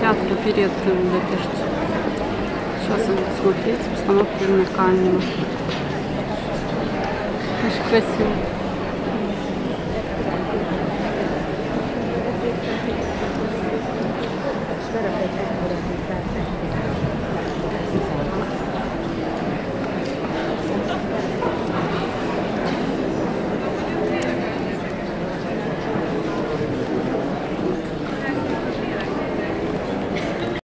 десятку перед напишите. Сейчас я буду смотреть постановку на камеру. Очень красиво.